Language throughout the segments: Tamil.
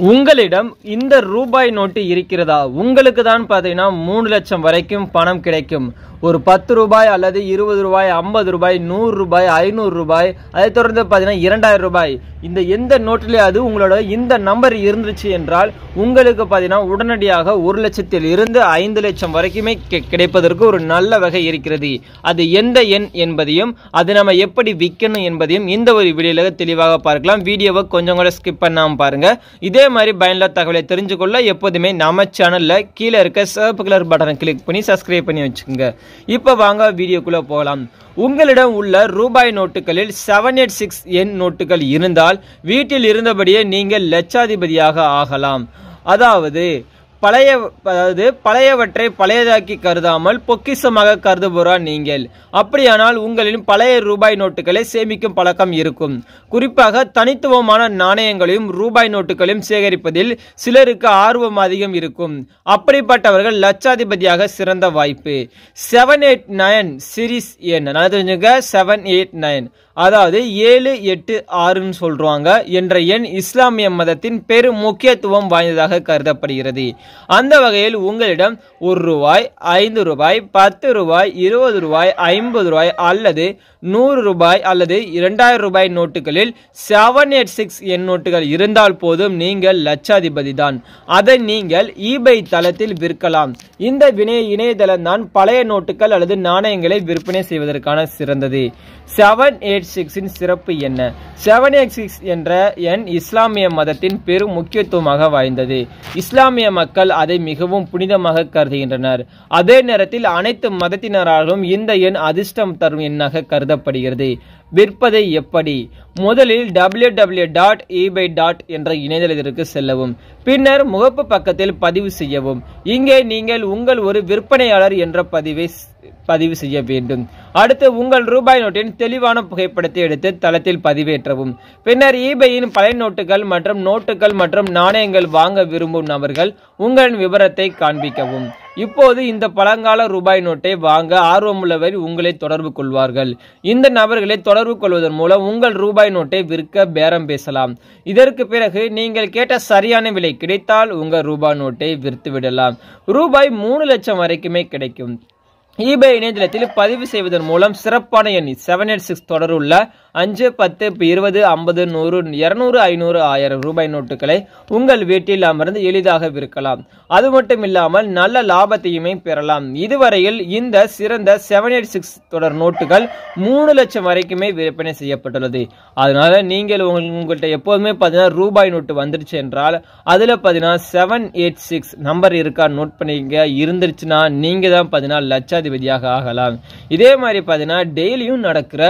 உங்களிடம் இந்த ரூபாய் நோட்டு இருக்கிறதா? உங்களுக்கு தான் பார்த்தீங்கன்னா மூணு லட்சம் வரைக்கும் பணம் கிடைக்கும். ஒரு பத்து ரூபாய் அல்லது இருபது ரூபாய் ஐம்பது ரூபாய் நூறு ரூபாய் ஐநூறு ரூபாய் அதை தொடர்ந்து பார்த்தீங்கன்னா இரண்டாயிரம் ரூபாய். இந்த எந்த நோட்டிலேயாவது உங்களோட இந்த நம்பர் இருந்துச்சு என்றால் உங்களுக்கு பார்த்தீங்கன்னா உடனடியாக ஒரு லட்சத்தில் இருந்து ஐந்து லட்சம் வரைக்குமே கிடைப்பதற்கு ஒரு நல்ல வகை இருக்கிறது. அது எந்த எண் என்பதையும் அது நம்ம எப்படி விற்கணும் என்பதையும் இந்த ஒரு வீடியோவில் தெளிவாக பார்க்கலாம். வீடியோவை கொஞ்சம் கூட ஸ்கிப் பண்ணாமல் பாருங்கள் இதே மாதிரி பயனுள்ள தகவலை தெரிஞ்சுக்கொள்ள எப்போதுமே நம்ம சேனலில் கீழே இருக்க சிவப்பு கலர் பட்டனை கிளிக் பண்ணி சப்ஸ்கிரைப் பண்ணி வச்சுக்கோங்க. இப்போ வாங்க வீடியோக்குள்ளே போகலாம். உங்களிடம் உள்ள ரூபாய் நோட்டுகளில் செவன் எயிட் சிக்ஸ் எண் நோட்டுகள் இருந்தால் வீட்டில் இருந்தபடியே நீங்கள் லட்சாதிபதியாக ஆகலாம். அதாவது பழைய அதாவது பழையவற்றை பழையதாக்கி கருதாமல் பொக்கிஷமாக கருதுபவரா நீங்கள். அப்படியானால் உங்களின் பழைய ரூபாய் நோட்டுகளை சேமிக்கும் பழக்கம் இருக்கும். குறிப்பாக தனித்துவமான நாணயங்களையும் ரூபாய் நோட்டுகளையும் சேகரிப்பதில் சிலருக்கு ஆர்வம் அதிகம் இருக்கும். அப்படிப்பட்டவர்கள் லட்சாதிபதியாக சிறந்த வாய்ப்பு. செவன் எயிட் நைன் சீரீஸ் எண் நல்லா தெரிஞ்சுங்க. செவன் எயிட் நைன் அதாவது ஏழு எட்டு ஆறுன்னு சொல்கிறாங்க என்ற எண் இஸ்லாமிய மதத்தின் பெரும் முக்கியத்துவம் வாய்ந்ததாக கருதப்படுகிறது. அந்த வகையில் உங்களிடம் ஒரு ரூபாய் ஐந்து ரூபாய் பத்து ரூபாய் இருபது ரூபாய் ஐம்பது ரூபாய் அல்லது நூறு ரூபாய் அல்லது இரண்டாயிரம் ரூபாய் நோட்டுகளில் செவன் எயிட் சிக்ஸ் எண் நோட்டுகள் இருந்தால் போதும் நீங்கள் லட்சாதிபதி தான். அதை நீங்கள் ஈபை தளத்தில் விற்கலாம். இந்த வினை இணையதளம் தான் பழைய நோட்டுகள் அல்லது நாணயங்களை விற்பனை செய்வதற்கான சிறந்தது. செவன் எயிட் சிக்ஸின் சிறப்பு என்ன? செவன் எயிட் சிக்ஸ் என்ற எண் இஸ்லாமிய மதத்தின் பெரும் முக்கியத்துவமாக வாய்ந்தது. இஸ்லாமிய மக்கள் அதை மிகவும் புனிதமாக கருதுகின்றனர். அதே நேரத்தில் அனைத்து மதத்தினராலும் இந்த எண் அதிர்ஷ்டம் தரும் எண்ணாக கருதப்படுகிறது. விற்பதை எப்படி? முதலில் W W dot eBay dot என்ற இணையதளத்திற்கு செல்லவும். பின்னர் முகப்பு பக்கத்தில் பதிவு செய்யவும். இங்கே நீங்கள் உங்கள் ஒரு விற்பனையாளர் என்ற பதிவை பதிவு செய்ய வேண்டும். அடுத்து உங்கள் ரூபாய் நோட்டின் தெளிவான புகைப்படத்தை எடுத்து தளத்தில் பதிவேற்றவும். பின்னர் ஈபையின் பழைய நோட்டுகள் மற்றும் நோட்டுகள் மற்றும் நாணயங்கள் வாங்க விரும்பும் நபர்கள் உங்களின் விவரத்தை காண்பிக்கவும். இப்போது இந்த பழங்கால ரூபாய் நோட்டை வாங்க ஆர்வமுள்ளவர் உங்களை தொடர்பு கொள்வார்கள். இந்த நபர்களை தொடர்பு கொள்வதன் மூலம் உங்கள் ரூபாய் நோட்டை விற்க பேரம் பேசலாம். இதற்கு பிறகு நீங்கள் கேட்ட சரியான விலை கிடைத்தால் உங்கள் ரூபாய் நோட்டை விற்று விடலாம். ரூபாய் மூணு லட்சம் வரைக்குமே கிடைக்கும். ஈபே இணையதளத்தில் பதிவு செய்வதன் மூலம் சிறப்பான எண் செவன் எயிட் சிக்ஸ் தொடர் உள்ள அஞ்சு பத்து இருபது ஐம்பது நூறு இரநூறு ஐநூறு ஆயிரம் ரூபாய் நோட்டுகளை உங்கள் வீட்டில் அமர்ந்து எளிதாக விற்கலாம். அது மட்டும் இல்லாமல் நல்ல லாபத்தையுமே பெறலாம். இதுவரையில் இந்த சிறந்த செவன் எயிட் சிக்ஸ் தொடர் நோட்டுகள் மூணு லட்சம் வரைக்குமே விற்பனை செய்யப்பட்டுள்ளது. அதனால நீங்கள் உங்கள் உங்கள்கிட்ட எப்போதுமே பார்த்தீங்கன்னா ரூபாய் நோட்டு வந்துருச்சு என்றால் அதில் பார்த்தீங்கன்னா செவன் எயிட் சிக்ஸ் நம்பர் இருக்கா நோட் பண்ணிக்க இருந்துருச்சுன்னா நீங்கள் தான் பார்த்தீங்கன்னா லட்சாதிபதியாக ஆகலாம். இதே மாதிரி பார்த்தீங்கன்னா டெய்லியும் நடக்கிற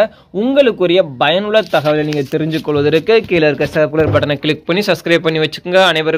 உங்களுக்குரிய பயனுள்ள தகவலை நீங்கள் தெரிஞ்சு கொள்வதற்கு கீழே இருக்க சர்க்குலர் பட்டனை கிளிக் பண்ணி சப்ஸ்கிரைப் பண்ணி வச்சுக்கோங்க. அனைவருக்கும்